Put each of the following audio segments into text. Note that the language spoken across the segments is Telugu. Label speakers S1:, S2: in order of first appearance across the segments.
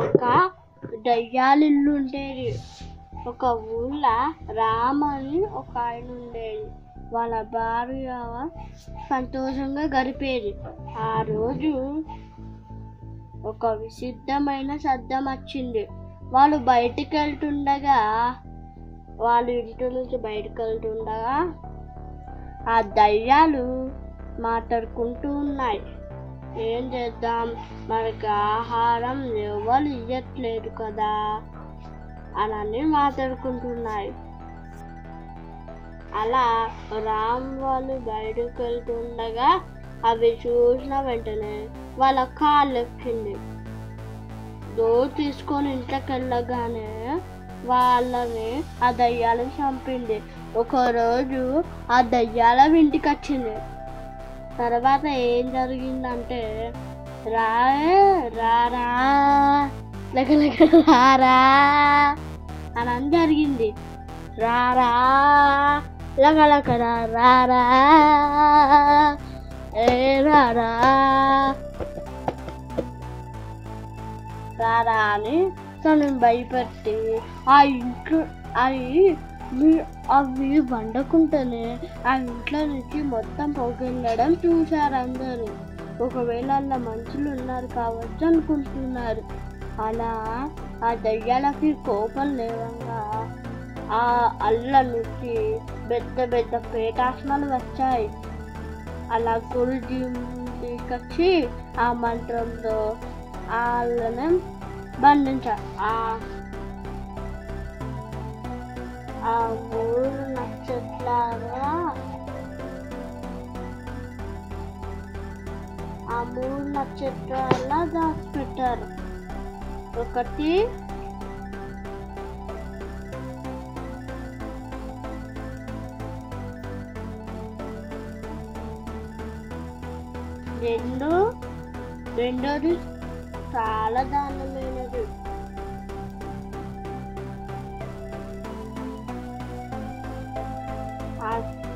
S1: ఒక దయ్యాలిల్లు ఉండేది ఒక ఊళ్ళో రామ అని ఒక ఆయన ఉండేది వాళ్ళ భార్య సంతోషంగా గడిపేది. ఆ రోజు ఒక విసిద్ధమైన శబ్దం వచ్చింది. వాళ్ళు బయటికి వెళ్తుండగా వాళ్ళు ఇంటి నుంచి బయటకు వెళ్తుండగా ఆ దయ్యాలు మాట్లాడుకుంటూ ఉన్నాయి. ఏం చేద్దాం? మనకి ఆహారం ఎవరు ఇవ్వట్లేదు కదా? అని అన్ని మాట్లాడుకుంటున్నాయి. అలా రామ్ వాళ్ళు బయటకు వెళ్తుండగా అవి చూసిన వెంటనే వాళ్ళ కాళ్ళు ఎక్కింది డోర్ తీసుకొని ఇంట్లోకి వెళ్ళగానే వాళ్ళని ఆ దయ్యాలను చంపింది. ఒకరోజు ఆ దయ్యాల ఇంటికి వచ్చింది తర్వాత ఏం జరిగిందంటే రా రారా లెక్క లెక్క రారా అని అని జరిగింది. రారా లగ లగ రా, రారా ఏ రారా రారా అని తను భయపెట్టి ఆ ఇంట్లో అవి మీ- అవి వండకుంటేనే ఆ ఇంట్లో నుంచి మొత్తం పొగెళ్ళడం చూశారు అందరూ. ఒకవేళ అలా మనుషులు ఉన్నారు కావచ్చు అనుకుంటున్నారు. అలా ఆ దయ్యాలకి కోపం లేవంగా ఆ అల్ల నుంచి పెద్ద పెద్ద పేటాసనాలు వచ్చాయి. అలా గురుజీ తీసుకొచ్చి ఆ మంత్రంతో వాళ్ళని బంధించారు ఆ ఆ మూడు నక్షత్రాలుగా ఆ మూడు నక్షత్రాల దాచిపెట్టారు ఒకటి రెండు రెండోది చాలా దానమైన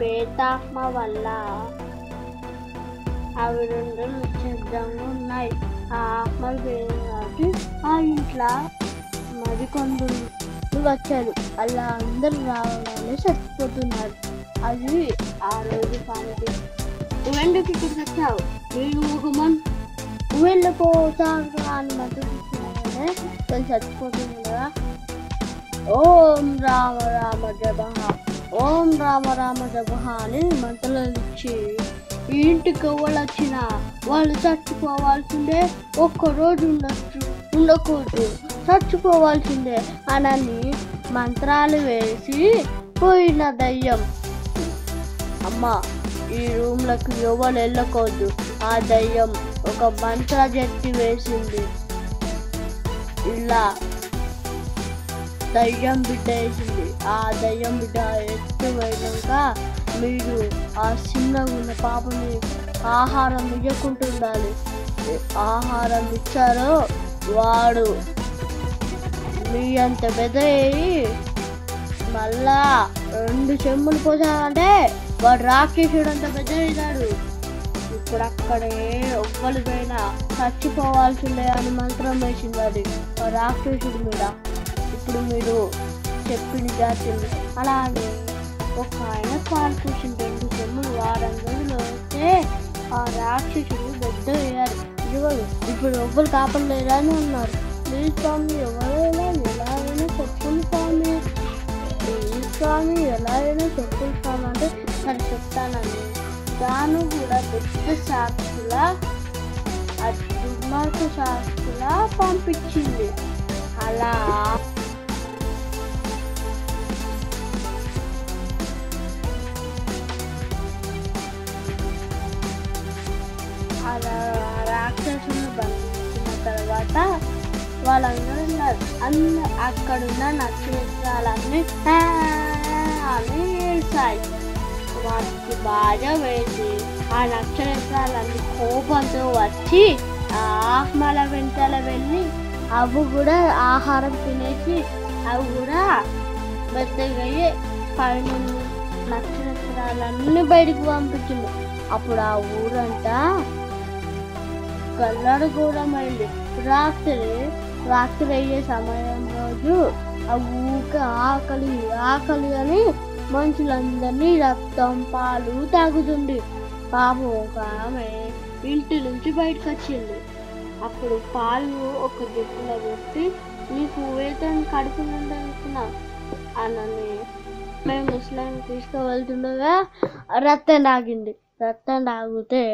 S1: ఆ వల్ల అవి రెండు సిద్ధంగా ఉన్నాయి. ఆ ఆత్మలు వేరే ఆ ఇంట్లో మరికొందరు వచ్చారు. అలా అందరు రావాలని చచ్చిపోతున్నారు. అది ఆ రోజు పనికి నువ్వెందుకు ఇక్కడికి వచ్చావు? నేను ఒక మన్ వెళ్ళిపోతాను అని మద్దతు ఇచ్చినాగానే కొంచెం చచ్చిపోతుంది కదా. ఓం రామ రామ జప. ఓం రామ రామ జప అని మంటలు ఇంటికి వచ్చిన వాళ్ళు చచ్చిపోవాల్సిందే ఒక్కరోజు ఉండొచ్చు ఉండకూడదు. చచ్చిపోవాల్సిందే అనని మంత్రాలు వేసి పోయిన దయ్యం. అమ్మ ఈ రూమ్లకు ఎవరు వెళ్ళకూడదు. ఆ దయ్యం ఒక మంత్ర జట్టి వేసింది. ఇలా దయ్యం బిడ్డ వేసింది. ఆ దయ్యం బిడ్డ ఎత్తు పోయినాక మీరు ఆ చిన్నగా ఉన్న పాపని ఆహారం ఇవ్వకుండా ఉండాలి. ఆహారం ఇచ్చారో వాడు మీ అంత పెద్ద మళ్ళా రెండు చెమ్ములు పోసాడంటే వాడు రాక్షసుడు అంత పెద్ద అవుతాడు ఇప్పుడు అక్కడే ఒక్కడిపోయినా చచ్చిపోవాల్సిందే అని మంత్రం వేసింది అది. రాక్షసుడు రాక్షసుడి మీద. ఇప్పుడు మీరు చెప్పిందిగా తెలుసు. అలాగే ఒక ఆయన కాన్ఫ్యూషన్ రెండు చెమ్ములు వారం రోజులు వస్తే ఆ రాక్షసులు పెద్ద వేయాలి ఇదిగోడు ఇప్పుడు ఎవ్వరు కాపలేరా అని ఉన్నారు ప్లీజ్ స్వామి ఎవరైనా ఎలాగైనా చెప్పులు స్వామి. ప్లీజ్ స్వామి ఎలాగైనా చెప్పులు స్వామి అంటే సరే చెప్తానండి. దాను కూడా పెద్ద శాస్త్రుల దుర్మార్గ శాస్త్రుల పంపించింది. అలా వాళ్ళందరూ ఉన్నారు అన్ని అక్కడున్న నక్షత్రాలన్నీ "ఆ" అని ఏడ్చాయి వాటికి బాగా వేసి ఆ నక్షత్రాలన్నీ కోపంతో వచ్చి ఆహ్మల వెంటల వెళ్ళి అవి కూడా ఆహారం తినేసి అవి కూడా పెద్దగా అయ్యి పైన నక్షత్రాలన్నీ బయటికి పంపించింది. అప్పుడు ఆ ఊరంతా గల్లడగూడమైంది రాత్రి రాత్రి అయ్యే సమయం రోజు ఆ ఊక ఆకలి ఆకలి అని మనుషులందరినీ రక్తం పాలు తాగుతుంది. పాపం ఒక ఆమె ఇంటి నుంచి బయటకు వచ్చింది అప్పుడు పాలు ఒక గిట్టులో పెట్టి నీకు వేతనం కడుపు అనుకున్నా అనని మేము ముస్లిం తీసుకువెళ్తుండగా రక్తం తాగింది. రక్తం తాగితే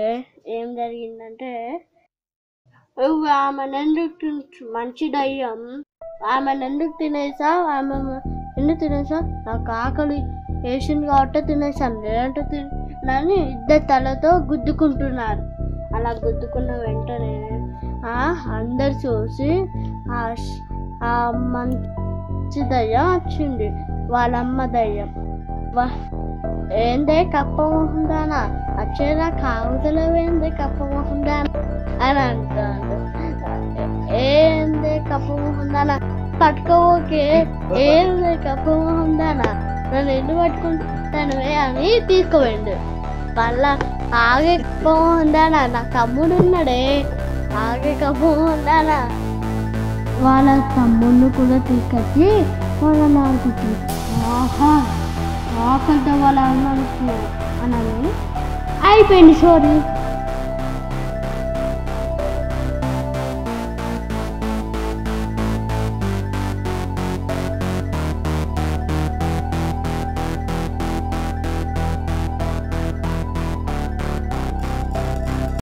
S1: ఏం జరిగిందంటే నువ్వు ఆమెను ఎందుకు తిన్- మంచి దయ్యం తినేసా? ఆమె ఎందుకు తినేసా? నాకు ఆకలి వేసింది కాబట్టి తినేసాను లేదంటే తినని ఇద్దరు తలతో గుద్దుకుంటున్నారు. అలా గుద్దుకున్న వెంటనే ఆ అందరు చూసి ఆ మంచి దయ్యం వచ్చింది. వాళ్ళమ్మ దయ్యం. వా- ఏందే కప్ప ఉందానా అక్షర కావుతలేవేందే కప్ప మొహందానా అని అంటాడు ఏంది కప్ప పట్టుకోకే ఏంది కప్ప నన్ను ఎందుకు పట్టుకుంటానువే అని తీసుకోవండి మళ్ళా ఆగే కప్ప నా తమ్ముడు ఉన్నాడే ఆగే కప్ప వాళ్ళ తమ్ముళ్ళు కూడా తీసుకొచ్చి వాళ్ళ నాన్నకి ఆహా. ఆకలితో వాళ్ళ అన్నకి అని आई पेंट शोर सॉरी